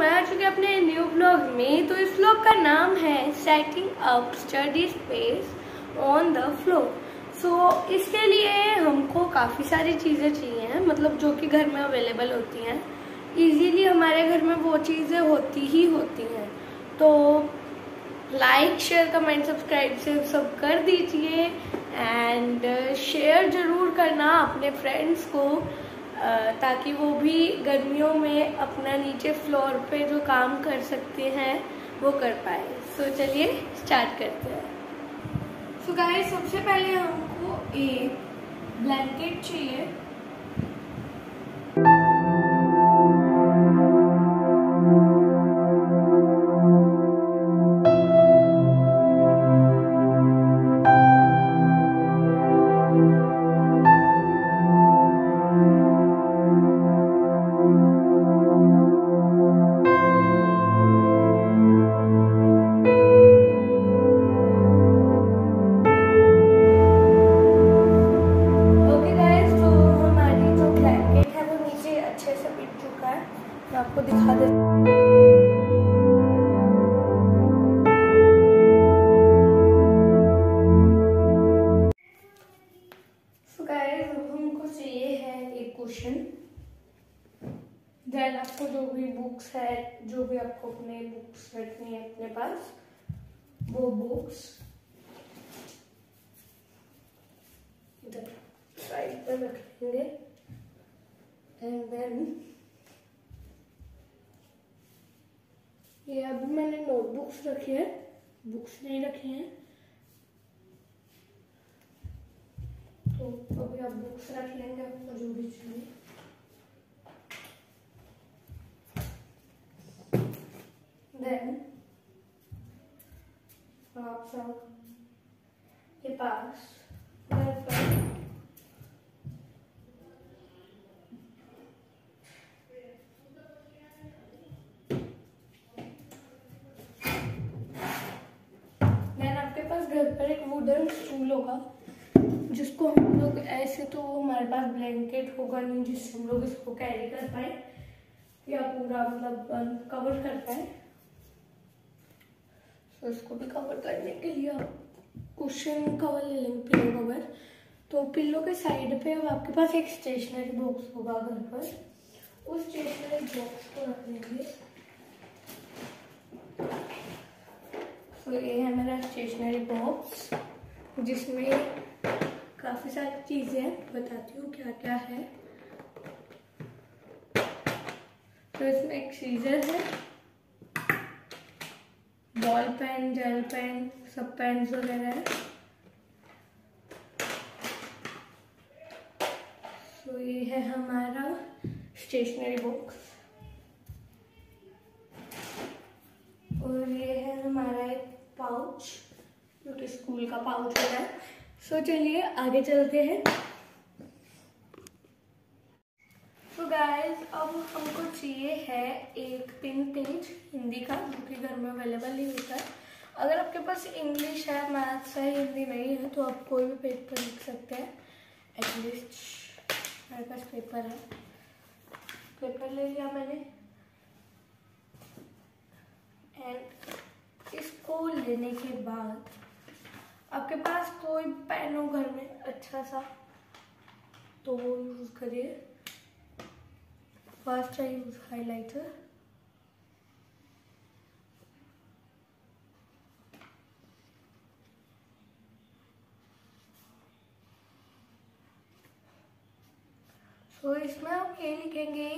मैं आ चुकी अपने न्यू ब्लॉग में। तो इस ब्लॉग का नाम है setting up study space on the floor so इसके लिए हमको काफ़ी सारी चीज़ें चाहिए हैं। मतलब जो कि घर में अवेलेबल होती हैं। इजीली हमारे घर में वो चीज़ें होती ही होती हैं। तो लाइक शेयर कमेंट सब्सक्राइब से सब कर दीजिए। एंड शेयर ज़रूर करना अपने फ्रेंड्स को। ताकि वो भी गर्मियों में अपना नीचे फ्लोर पे जो काम कर सकते हैं वो कर पाए। सो so, चलिए स्टार्ट करते हैं। सो so, गाइस सबसे पहले हमको एक ब्लैंकेट चाहिए। आपको दिखा दे देन आपको जो भी बुक्स है, जो भी आपको अपने बुक्स रखनी है अपने पास, वो बुक्स इधर साइड पर रखेंगे. एंड देन ये अभी मैंने नोटबुक्स रखी है। बुक्स नहीं रखी हैं। तो अभी आप बुक्स रख लेंगे आपको जो भी चाहिए। देन आप सब के पास पर एक वुडन स्टूल होगा, जिसको हम लोग ऐसे तो हमारे पास ब्लैंकेट होगा नहीं जिससे हम लोग इसको कैरी कर पाए, या पूरा मतलब कवर कर पाए। तो इसको भी कवर करने के लिए क्वेश्चन कवर ले लेंगे पिल्लो कवर तो पिल्लो के साइड पे अब आपके पास एक स्टेशनरी बॉक्स होगा घर पर। उस स्टेशनरी बॉक्स को रख लेंगे। तो ये है मेरा स्टेशनरी बॉक्स जिसमें काफ़ी सारी चीज़ें बताती हूँ क्या क्या है। तो इसमें एक सीजर है बॉल पेन जेल पेन सब पेन वगैरह है। तो ये है हमारा स्टेशनरी बॉक्स और ये है हमारा पाउच जो कि स्कूल का पाउच होता है। सो so, चलिए आगे चलते हैं। तो गाइस अब हमको चाहिए है एक पिन पेज हिंदी का जो कि घर में अवेलेबल ही होता है। अगर आपके पास इंग्लिश है मैथ्स है हिंदी नहीं है तो आप कोई भी पेज पर लिख सकते हैं। एटलीस्ट मेरे पास पेपर है। पेपर ले लिया मैंने। एंड इसको लेने के बाद आपके पास कोई पेन हो घर में अच्छा सा तो वो यूज़ करिए। फ़र्स्ट आई यूज़ हाइलाइटर तो इसमें हम ये लिखेंगे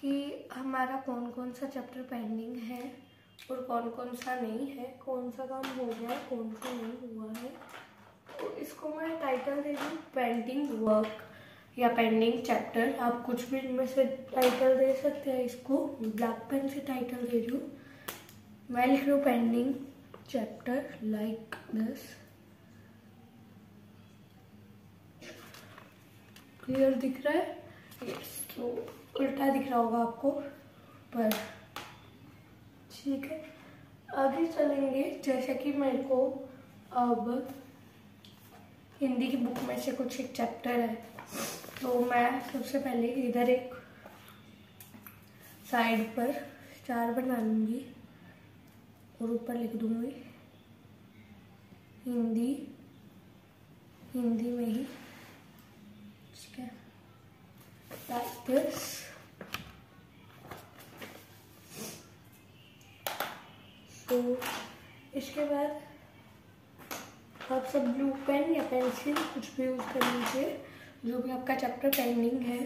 कि हमारा कौन कौन सा चैप्टर पेंडिंग है। और कौन कौन सा नहीं है, कौन सा काम हो गया है, कौन सा नहीं हुआ है। तो इसको मैं टाइटल दे दूँ पेंटिंग वर्क या पेंडिंग चैप्टर आप कुछ भी इनमें से टाइटल दे सकते हैं इसको। ब्लैक पेन से टाइटल दे दूँ। मैं लिख हूँ pending chapter like this clear दिख रहा है? यस तो उल्टा दिख रहा होगा आपको, पर ठीक है। आगे चलेंगे। जैसे कि मेरे को अब हिंदी की बुक में से कुछ एक चैप्टर है तो मैं सबसे पहले इधर एक साइड पर स्टार बना लूँगी और ऊपर लिख दूँगी। हिंदी हिंदी में ही, ठीक है। Like पेन या पेंसिल कुछ भी यूज़ कर लीजिए, जो भी आपका चैप्टर पेंडिंग है।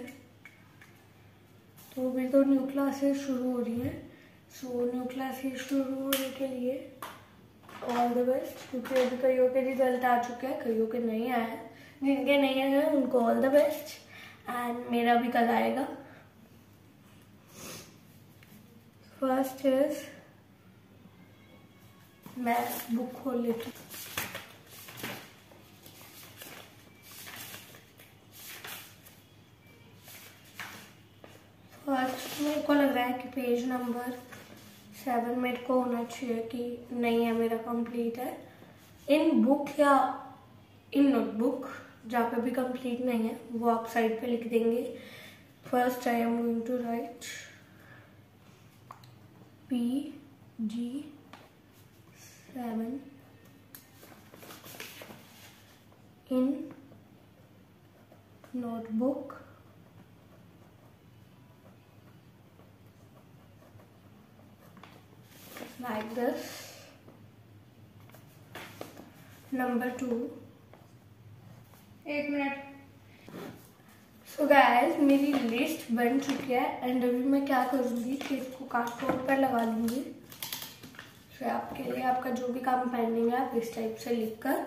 तो अभी तो न्यू क्लासेस शुरू हो रही हैं। सो न्यू क्लासेस शुरू होने के लिए ऑल द बेस्ट क्योंकि अभी कईयों के रिज़ल्ट आ चुके हैं, कईयों के नहीं आए हैं। जिनके नहीं आए हैं, उनको ऑल द बेस्ट एंड मेरा भी कल आएगा। फ़र्स्ट इज़ मैं बुक खोल लेती मेरे को लग रहा है कि पेज नंबर सेवन मेरे को होना चाहिए कि नहीं है, मेरा कंप्लीट है। इन बुक या इन नोटबुक जहाँ पे भी कंप्लीट नहीं है, वो आप साइड पे लिख देंगे। First I am going to write P G seven in notebook like this number two. एक मिनट। सो गाइस मेरी लिस्ट बन चुकी है एंड अभी मैं क्या करूँगी कि इसको कार्डबोर्ड पर लगा लूँगी। फिर आपके लिए आपका जो भी काम पेंडिंग है, आप इस टाइप से लिख कर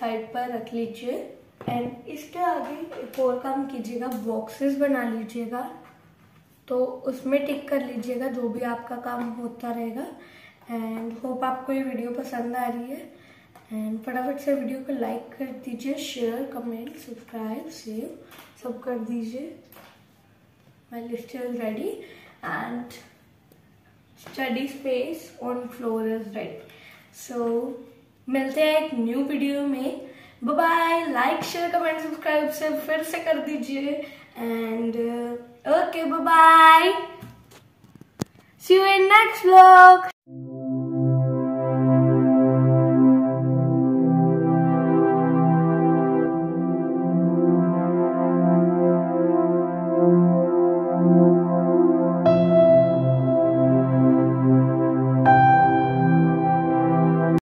साइड पर रख लीजिए। एंड इसके आगे एक और काम कीजिएगा बॉक्सेस बना लीजिएगा। तो उसमें टिक कर लीजिएगा, जो भी आपका काम होता रहेगा। एंड होप आपको ये वीडियो पसंद आ रही है। एंड फटाफट से वीडियो को लाइक कर दीजिए शेयर कमेंट सब्सक्राइब सेव सब कर दीजिए। My list is ready and study space on floor is ready so मिलते हैं एक न्यू वीडियो में। Bye like share comment subscribe से फिर से कर दीजिए। And okay bye see you in next vlog